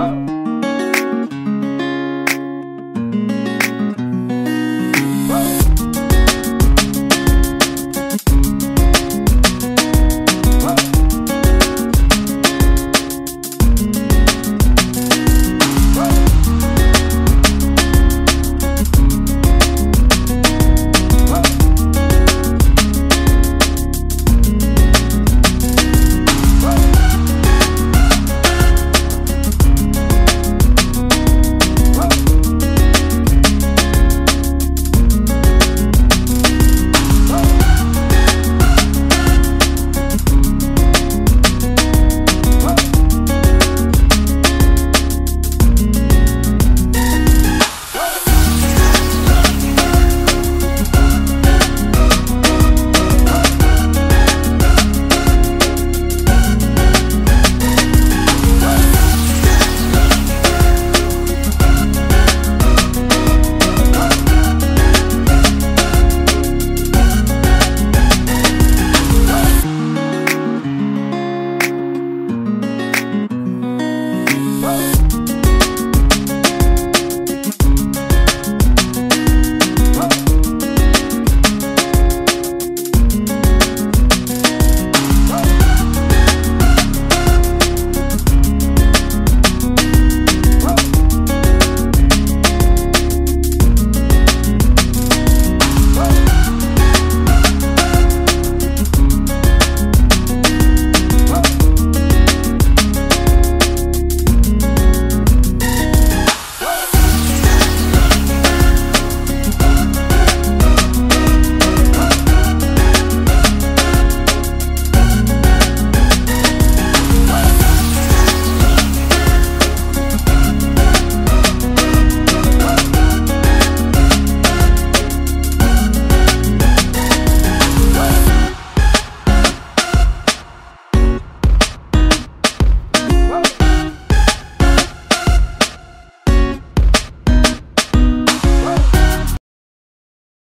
Whoa.